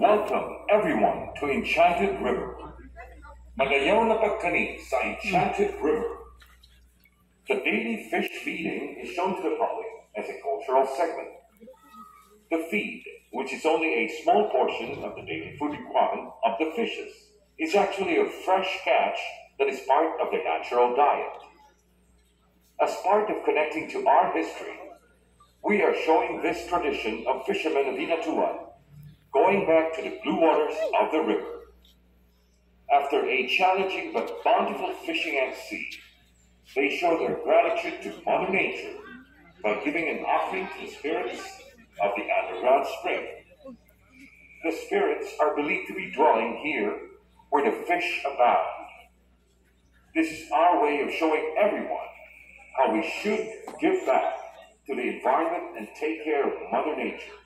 Welcome, everyone, to Enchanted River. Magayaw na sa Enchanted River. The daily fish feeding is shown to the public as a cultural segment. The feed, which is only a small portion of the daily food requirement of the fishes, is actually a fresh catch that is part of their natural diet. As part of connecting to our history, we are showing this tradition of fishermen of Hinatuan going back to the blue waters of the river. After a challenging but bountiful fishing at sea, they show their gratitude to Mother Nature by giving an offering to the spirits of the underground spring. The spirits are believed to be dwelling here where the fish abound. This is our way of showing everyone how we should give back to the environment and take care of Mother Nature.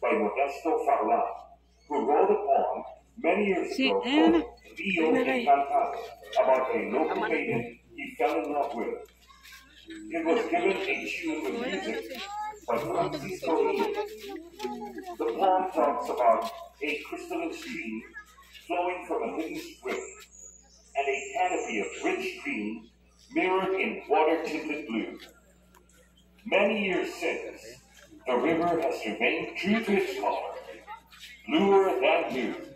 by Modesto Farran, who wrote a poem many years ago called Dio about a local maiden he fell in love with. It was given a tune of music by Francisco The poem talks about a crystalline stream flowing from a hidden spring and a canopy of rich green mirrored in water-tinted blue. Many years since, the river has remained true to its color, bluer than new.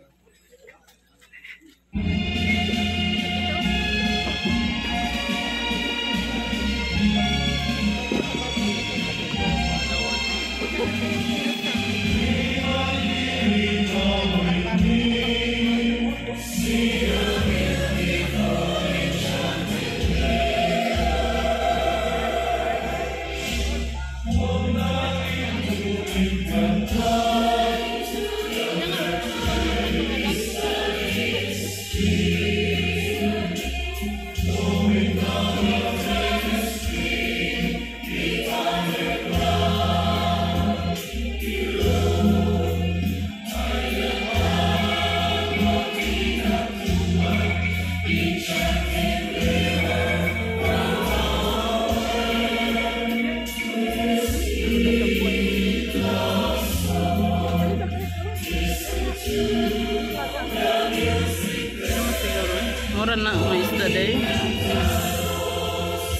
Mura na may isda day.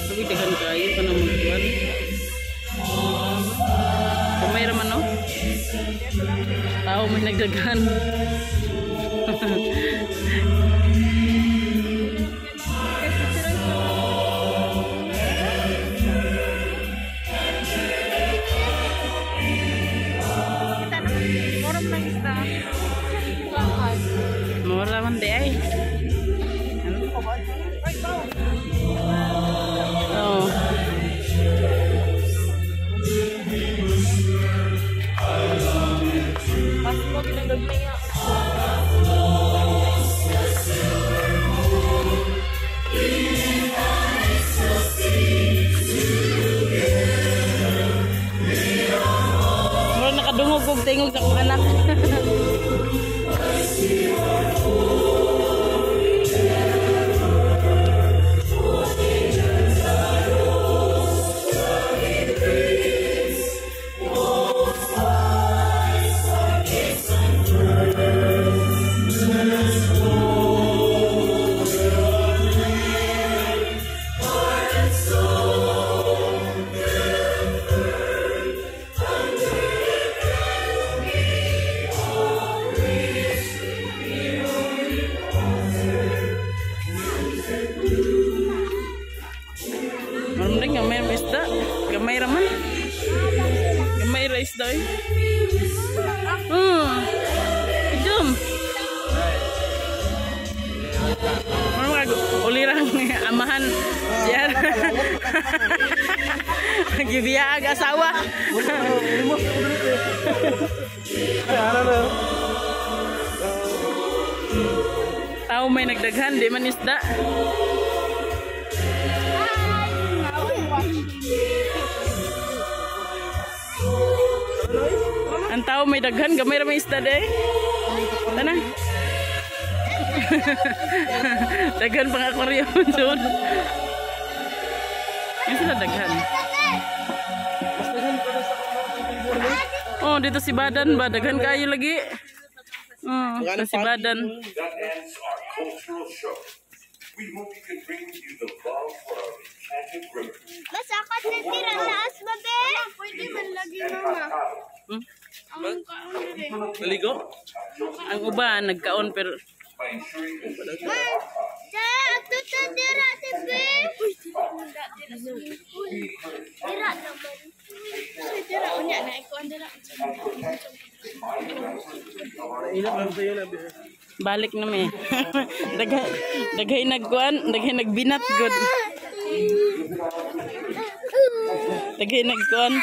Sabi dagan kayo pa na magkuhan. Kamay raman no? Tao may nagdagan. Gamay ra man. Gamay isda eh. Hmm. Idum. Ano mga ulirang amahan. Yan. Gibiyaag asawa. Tao may nagdaghan, di man isda. Ang tao may daghan, gamay ra may isda day. Tana. daghan pang aquarium doon. Yan sila daghan. Oh, dito si Badan ba? Daghan kayo lagi. Oh, dito si Badan. That ends our cultural show. We hope you can bring with you the love for our enchanted river. Masakot na tira taas ba, be? Pwede man lagi, mama. Maligo? Ang uban, nagkaon pero... Ma! Balik na me. dagay dagay nagkuan, dagay nagbinat gud. Dagay nagkuan.